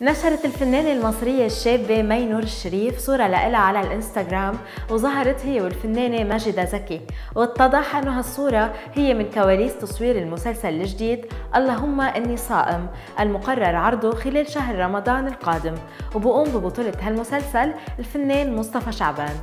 نشرت الفنانة المصرية الشابة مي نور الشريف صورة لها على الإنستغرام وظهرت هي والفنانة ماجدة زكي. واتضح انه هالصورة هي من كواليس تصوير المسلسل الجديد اللهم إني صائم المقرر عرضه خلال شهر رمضان القادم. وبقوم ببطولة هالمسلسل الفنان مصطفى شعبان.